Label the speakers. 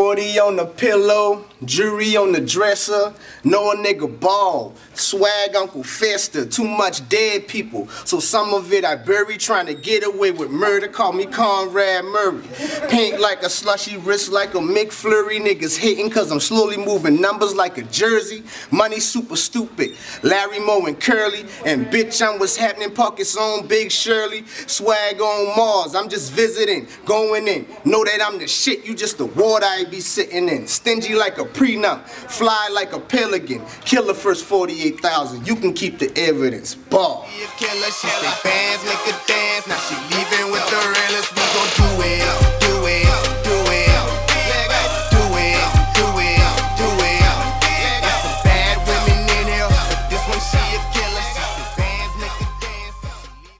Speaker 1: 40 on the pillow, jury on the dresser, know a nigga ball, swag Uncle Fester, too much dead people. So some of it I bury trying to get away with murder, call me Conrad Murray. Pink like a slushy, wrist like a McFlurry, niggas hating cause I'm slowly moving numbers like a jersey. Money super stupid, Larry Moe and Curly, and bitch I'm what's happening, pockets on Big Shirley. Swag on Mars, I'm just visiting, going in, know that I'm the shit, you just the water I be sitting in. Stingy like a prenup, fly like a pelican. Kill the first 48,000, you can keep the evidence. Ball.
Speaker 2: Killer, she say bands make a dance, now she